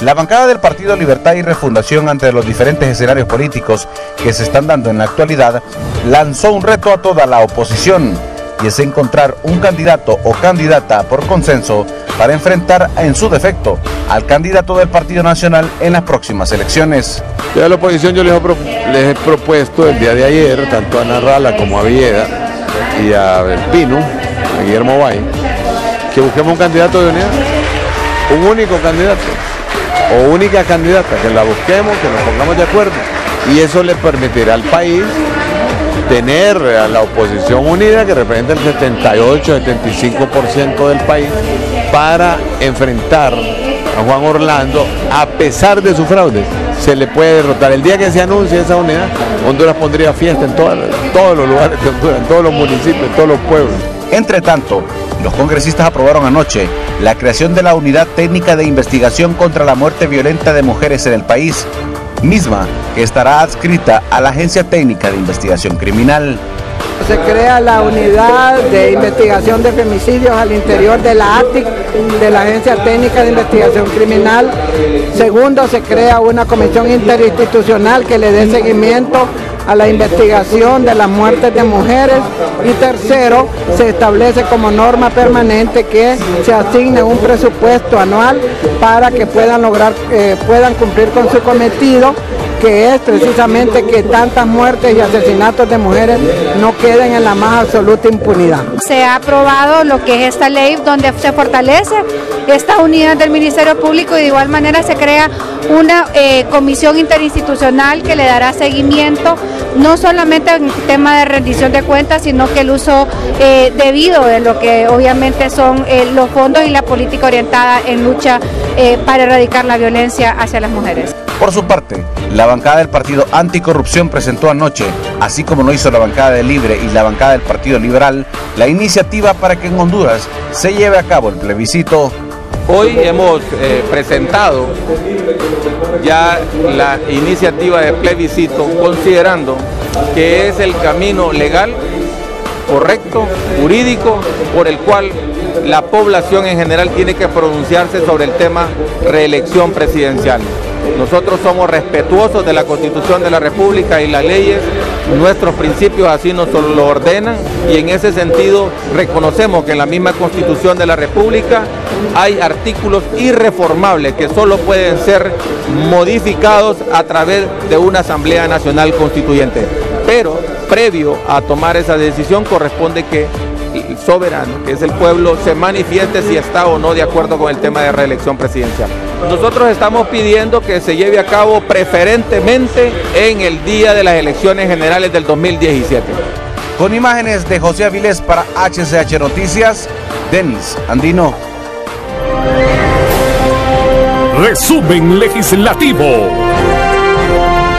La bancada del Partido Libertad y Refundación ante los diferentes escenarios políticos que se están dando en la actualidad lanzó un reto a toda la oposición y es encontrar un candidato o candidata por consenso para enfrentar en su defecto al candidato del Partido Nacional en las próximas elecciones. Ya la oposición yo les he, propuesto el día de ayer, tanto a Narrala como a Villeda y a Pino, a Guillermo Bay, que busquemos un candidato de unidad, un único candidato o única candidata, que la busquemos, que nos pongamos de acuerdo. Y eso le permitirá al país tener a la oposición unida, que representa el 78-75% del país, para enfrentar a Juan Orlando a pesar de su fraude. Se le puede derrotar. El día que se anuncie esa unidad, Honduras pondría fiesta en todos los lugares de Honduras, en todos los municipios, en todos los pueblos. Entre tanto, los congresistas aprobaron anoche la creación de la Unidad Técnica de Investigación contra la Muerte Violenta de Mujeres en el país, misma que estará adscrita a la Agencia Técnica de Investigación Criminal. Se crea la unidad de investigación de femicidios al interior de la ATIC, de la Agencia Técnica de Investigación Criminal. Segundo, se crea una comisión interinstitucional que le dé seguimiento a la investigación de las muertes de mujeres. Y tercero, se establece como norma permanente que se asigne un presupuesto anual para que puedan lograr, eh, puedan cumplir con su cometido que es precisamente que tantas muertes y asesinatos de mujeres no queden en la más absoluta impunidad. Se ha aprobado lo que es esta ley donde se fortalece esta unidad del Ministerio Público y de igual manera se crea una eh, comisión interinstitucional que le dará seguimiento no solamente en tema de rendición de cuentas, sino que el uso eh, debido de lo que obviamente son eh, los fondos y la política orientada en lucha para erradicar la violencia hacia las mujeres. Por su parte, la bancada del Partido Anticorrupción presentó anoche, así como lo hizo la bancada de Libre y la bancada del Partido Liberal, la iniciativa para que en Honduras se lleve a cabo el plebiscito Hoy hemos eh, presentado ya la iniciativa de plebiscito considerando que es el camino legal, correcto, jurídico, por el cual la población en general tiene que pronunciarse sobre el tema reelección presidencial. Nosotros somos respetuosos de la Constitución de la República y las leyes, nuestros principios así nos lo ordenan y en ese sentido reconocemos que en la misma Constitución de la República hay artículos irreformables que solo pueden ser modificados a través de una Asamblea Nacional Constituyente. Pero previo a tomar esa decisión corresponde que soberano, que es el pueblo, se manifieste si está o no de acuerdo con el tema de reelección presidencial. Nosotros estamos pidiendo que se lleve a cabo preferentemente en el día de las elecciones generales del 2017. Con imágenes de José Avilés para HCH Noticias, Denis Andino. Resumen legislativo.